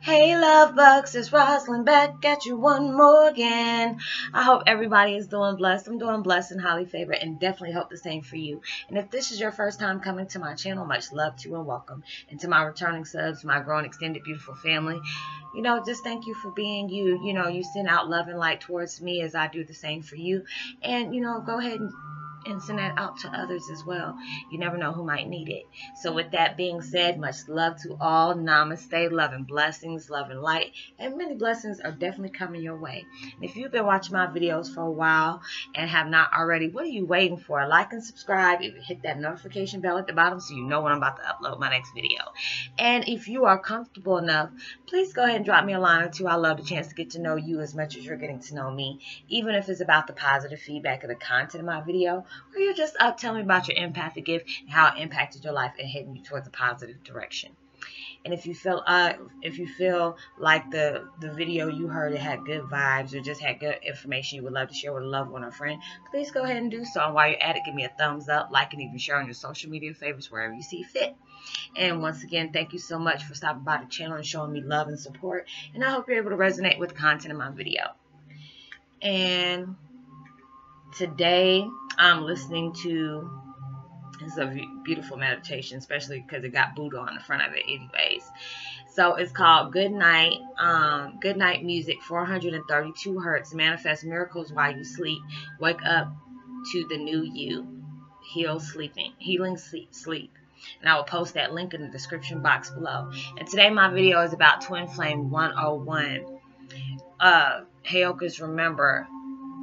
Hey love bugs, it's Roslynn back at you one more again. I hope everybody is doing blessed. I'm doing blessed and highly favored and definitely hope the same for you. And if this is your first time coming to my channel, much love to you and welcome. And to my returning subs, my growing extended beautiful family, you know, just thank you for being you. You know, you send out love and light towards me as I do the same for you. And, you know, go ahead and and send that out to others as well. You never know who might need it. So with that being said, much love to all. Namaste, love and blessings, love and light, and many blessings are definitely coming your way. And if you've been watching my videos for a while and have not already, what are you waiting for? Like and subscribe. If you hit that notification bell at the bottom so you know when I'm about to upload my next video. And if you are comfortable enough, please go ahead and drop me a line or two. I love the chance to get to know you as much as you're getting to know me, even if it's about the positive feedback of the content of my video or you're just up telling me about your empathic gift and how it impacted your life and heading you towards a positive direction. And if you feel uh, if you feel like the the video you heard it had good vibes or just had good information you would love to share with a loved one or friend, please go ahead and do so. And while you're at it, give me a thumbs up, like, and even share on your social media favorites wherever you see fit. And once again, thank you so much for stopping by the channel and showing me love and support. And I hope you're able to resonate with the content of my video. And today I'm listening to it's a beautiful meditation, especially because it got Buddha on the front of it, anyways. So it's called Good Night, um, Good Night Music, 432 hertz. Manifest miracles while you sleep. Wake up to the new you. Heal sleeping, healing sleep, sleep. And I will post that link in the description box below. And today my video is about Twin Flame 101. Uh, Heyokas, remember,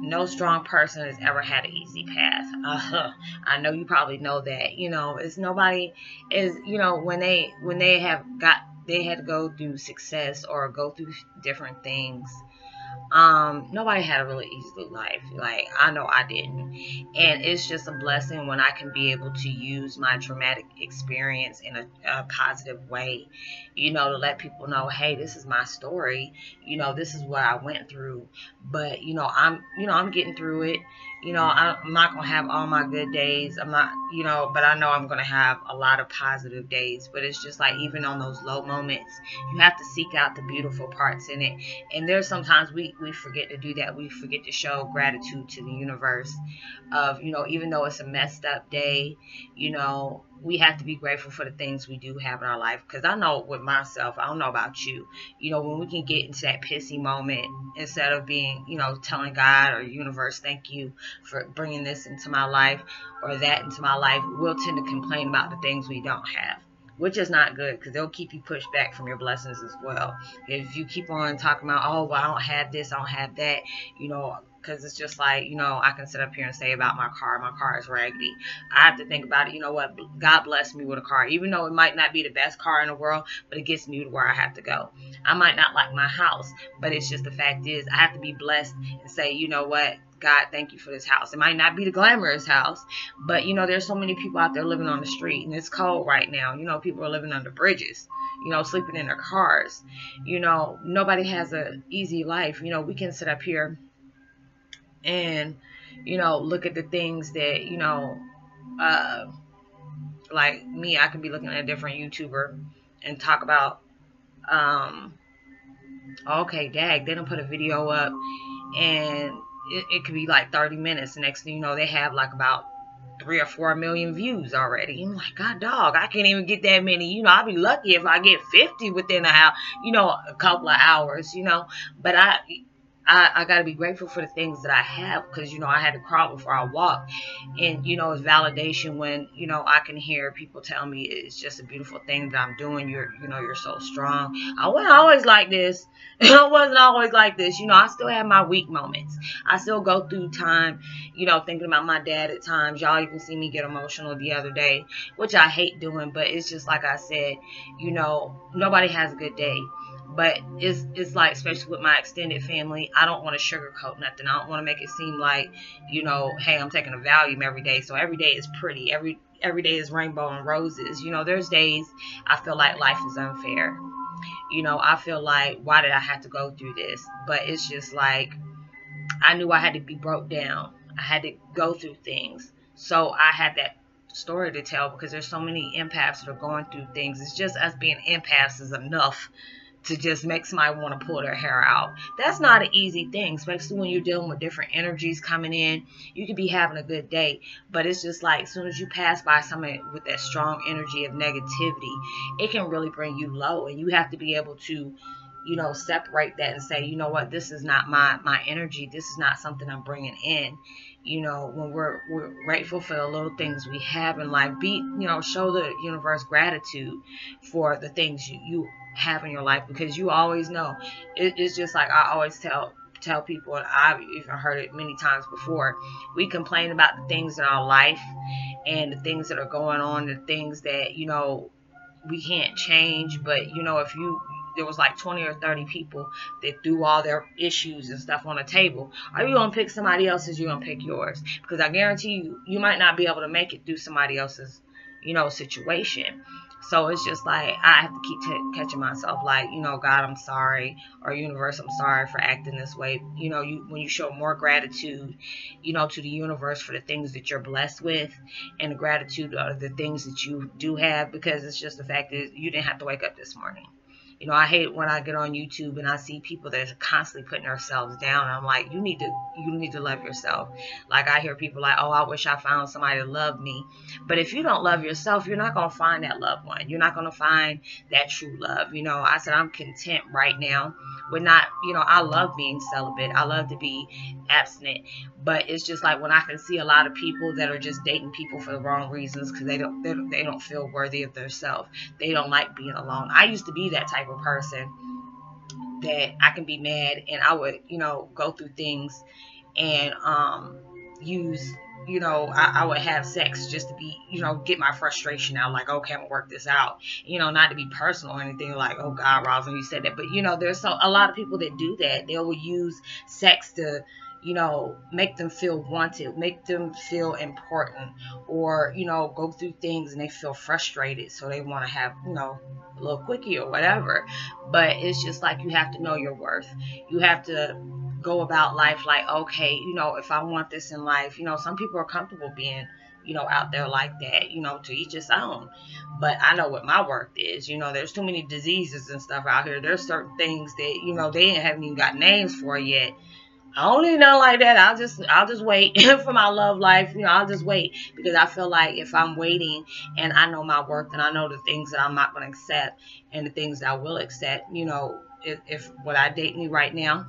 no strong person has ever had an easy path. Uh, I know you probably know that. You know, it's nobody is. You know, when they when they have got they had to go through success or go through different things um nobody had a really easy life. Like i know i didn't. And it's just a blessing when i can be able to use my traumatic experience in a, a, positive way you know to let people know hey this is my story. You know this is what i went through. But you know i'm you know i'm getting through it. You know i'm not gonna have all my good days. I'm not you know but i know i'm gonna have a lot of positive days. But it's just like even on those low moments you have to seek out the beautiful parts in it. And there's sometimes we we forget to do that. We forget to show gratitude to the universe of, you know, even though it's a messed up day, you know, we have to be grateful for the things we do have in our life. Because I know with myself, I don't know about you, you know, when we can get into that pissy moment, instead of being, you know, telling God or universe, thank you for bringing this into my life or that into my life, we'll tend to complain about the things we don't have which is not good because they'll keep you pushed back from your blessings as well. If you keep on talking about, oh, well, I don't have this, I don't have that, you know, because it's just like, you know, I can sit up here and say about my car, my car is raggedy. I have to think about it, you know what, God blessed me with a car, even though it might not be the best car in the world, but it gets me to where I have to go. I might not like my house, but it's just the fact is I have to be blessed and say, you know what, God, thank you for this house. It might not be the glamorous house, but you know, there's so many people out there living on the street and it's cold right now. You know, people are living under bridges, you know, sleeping in their cars. You know, nobody has a easy life. You know, we can sit up here and, you know, look at the things that, you know, uh, like me, I could be looking at a different YouTuber and talk about, um, okay, dag, they don't put a video up and it, it could be like 30 minutes. Next thing you know, they have like about three or four million views already. I'm like, God, dog, I can't even get that many. You know, I'd be lucky if I get 50 within a hour, you know, a couple of hours, you know. But I, I, I got to be grateful for the things that I have because, you know, I had to crawl before I walk. And, you know, it's validation when, you know, I can hear people tell me it's just a beautiful thing that I'm doing. You're, you know, you're so strong. I wasn't always like this. I wasn't always like this. You know, I still have my weak moments. I still go through time, you know, thinking about my dad at times. Y'all even see me get emotional the other day, which I hate doing, but it's just like I said, you know, nobody has a good day but it's it's like especially with my extended family i don't want to sugarcoat nothing i don't want to make it seem like you know hey i'm taking a Valium every day so every day is pretty every every day is rainbow and roses you know there's days i feel like life is unfair you know i feel like why did i have to go through this? But it's just like i knew i had to be broke down. I had to go through things. So i had that story to tell because there's so many empaths that are going through things. It's just us being empaths is enough to just make somebody want to pull their hair out. That's not an easy thing, especially when you're dealing with different energies coming in. You could be having a good day, but it's just like as soon as you pass by someone with that strong energy of negativity, it can really bring you low, and you have to be able to you know separate that and say you know what this is not my my energy this is not something i'm bringing in you know when we're we're grateful for the little things we have in life be you know show the universe gratitude for the things you, you have in your life because you always know. It, it's just like I always tell tell people and I've even heard it many times before we complain about the things in our life and the things that are going on the things that you know we can't change. But you know if you there was like 20 or 30 people that threw all their issues and stuff on the table are you gonna pick somebody else's you're gonna pick yours because I guarantee you you might not be able to make it through somebody else's you know situation so it's just like I have to keep catching myself, like you know, God, I'm sorry, or universe, I'm sorry for acting this way. You know, you when you show more gratitude, you know, to the universe for the things that you're blessed with, and the gratitude of the things that you do have, because it's just the fact that you didn't have to wake up this morning. You know, I hate when I get on YouTube and I see people that are constantly putting themselves down. I'm like, you need to you need to love yourself. Like I hear people like, oh, I wish I found somebody to love me. But if you don't love yourself, you're not gonna find that loved one. You're not gonna find that true love. You know, I said I'm content right now with not, you know, I love being celibate. I love to be abstinent. But it's just like when I can see a lot of people that are just dating people for the wrong reasons don't, they don't they don't feel worthy of themselves. They don't like being alone. I used to be that type type of person that I can be mad and I would, you know, go through things and um use you know, I, I, would have sex just to be, you know, get my frustration out. Like, okay, I'm gonna work this out. You know, not to be personal or anything. Like, oh God, Roslynn, you said that. But you know, there's so a lot of people that do that. They will use sex to you know, make them feel wanted, make them feel important, or, you know, go through things and they feel frustrated. So they want to have, you know, a little quickie or whatever. But it's just like you have to know your worth. You have to go about life like, okay, you know, if I want this in life, you know, some people are comfortable being you know, out there like that, you know, to each his own. But I know what my worth is. You know, there's too many diseases and stuff out here. There's certain things that, you know, they haven't even got names for yet I don't need nothing like that. I'll just I'll just wait for my love life. You know, I'll just wait because I feel like if I'm waiting and I know my worth and I know the things that I'm not going to accept and the things that I will accept, you know, if, if would I date me right now?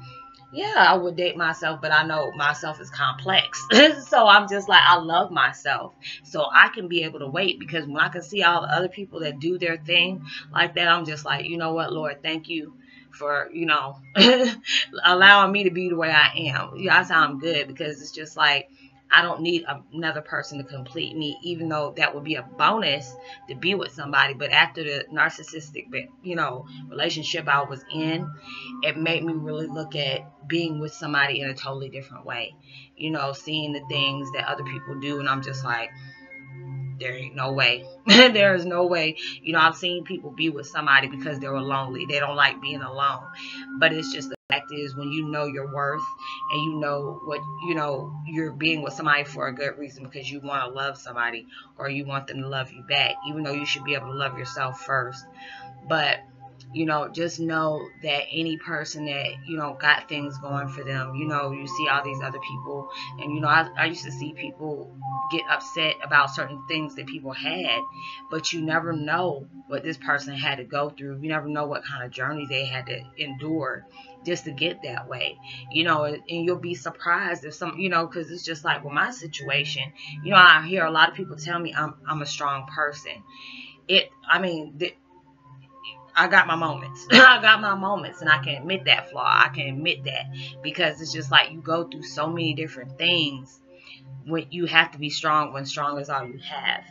Yeah, I would date myself, but I know myself is complex. so I'm just like, I love myself. So I can be able to wait because when I can see all the other people that do their thing like that, I'm just like, you know what, Lord, thank you for you know allowing me to be the way I am. That's how I'm good because it's just like I don't need another person to complete me, even though that would be a bonus to be with somebody. But after the narcissistic, you know, relationship I was in, it made me really look at being with somebody in a totally different way. You know, seeing the things that other people do, and I'm just like, there ain't no way. there is no way. You know, I've seen people be with somebody because they were lonely. They don't like being alone. But it's just the fact is when you know your worth and you know what, you know, you're being with somebody for a good reason because you want to love somebody or you want them to love you back, even though you should be able to love yourself first. But you know, just know that any person that, you know, got things going for them, you know, you see all these other people, and, you know, I, I used to see people get upset about certain things that people had, but you never know what this person had to go through. You never know what kind of journey they had to endure just to get that way, you know, and you'll be surprised if some, you know, because it's just like with my situation, you know, I hear a lot of people tell me I'm, I'm a strong person. It, I mean, the, I got my moments. I got my moments, and I can admit that flaw. I can admit that because it's just like you go through so many different things when you have to be strong when strong is all you have.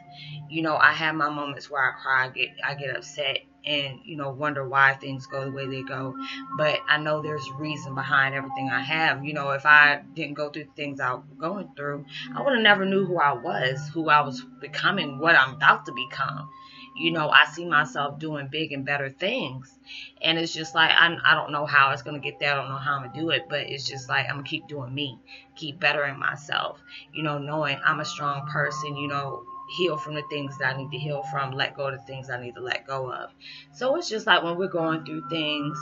You know, I have my moments where I cry, I get I get upset and you know wonder why things go the way they go but i know there's a reason behind everything i have you know if i didn't go through the things i was going through i would have never knew who i was who i was becoming what i'm about to become you know, I see myself doing big and better things. And it's just like, I, I don't know how it's going to get there. I don't know how I'm going to do it, but it's just like, I'm going to keep doing me, keep bettering myself, you know, knowing I'm a strong person, you know, heal from the things that I need to heal from, let go of the things I need to let go of. So it's just like when we're going through things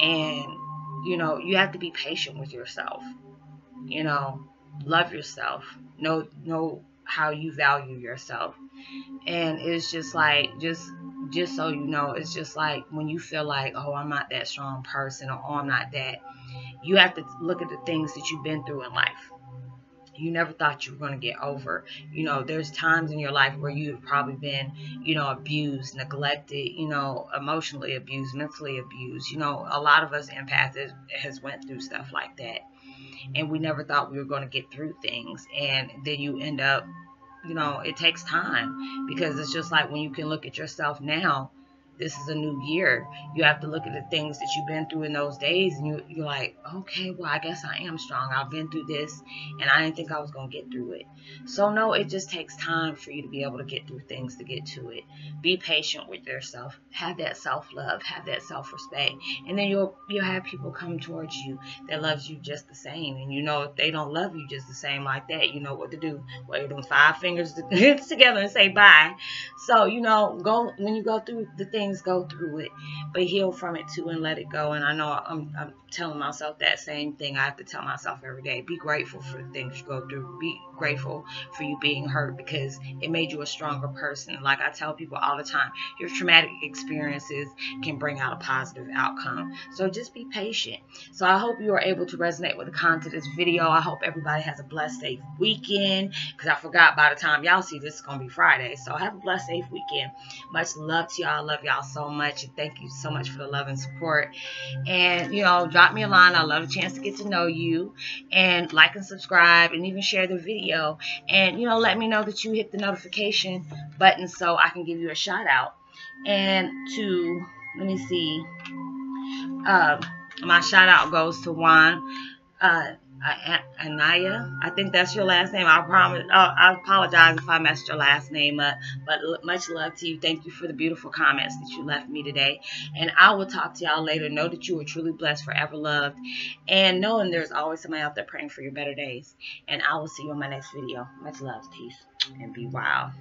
and you know, you have to be patient with yourself. You know, love yourself. Know know how you value yourself. And it's just like just just so you know, it's just like when you feel like, oh, I'm not that strong person or oh, I'm not that, you have to look at the things that you've been through in life you never thought you were going to get over. You know, there's times in your life where you've probably been, you know, abused, neglected, you know, emotionally abused, mentally abused. You know, a lot of us empaths has, has went through stuff like that. And we never thought we were going to get through things. And then you end up, you know, it takes time because it's just like when you can look at yourself now this is a new year. You have to look at the things that you've been through in those days, and you, you're like, okay, well, I guess I am strong. I've been through this, and I didn't think I was going to get through it. So, no, it just takes time for you to be able to get through things to get to it. Be patient with yourself. Have that self love. Have that self respect. And then you'll, you'll have people come towards you that loves you just the same. And you know, if they don't love you just the same like that, you know what to do. Wave them five fingers together and say bye. So, you know, go when you go through the things things, go through it, but heal from it too and let it go. And I know I'm, I'm telling myself that same thing. I have to tell myself every day be grateful for the things you go through. Be grateful for you being hurt because it made you a stronger person. Like I tell people all the time, your traumatic experiences can bring out a positive outcome. So just be patient. So I hope you are able to resonate with the content of this video. I hope everybody has a blessed, safe weekend because I forgot by the time y'all see this, it's going to be Friday. So have a blessed, safe weekend. Much love to y'all. Love y'all so much. And thank you so much for the love and support. And, you know, drop me a line. I love a chance to get to know you. And like and subscribe and even share the video. And, you know, let me know that you hit the notification button so I can give you a shout out. And to, let me see, uh, my shout out goes to Juan. Uh, Anaya. I think that's your last name. I promise. I apologize if I messed your last name up. But much love to you. Thank you for the beautiful comments that you left me today. And I will talk to y'all later. Know that you are truly blessed, forever loved, and knowing there's always somebody out there praying for your better days. And I will see you in my next video. Much love, peace, and be wild.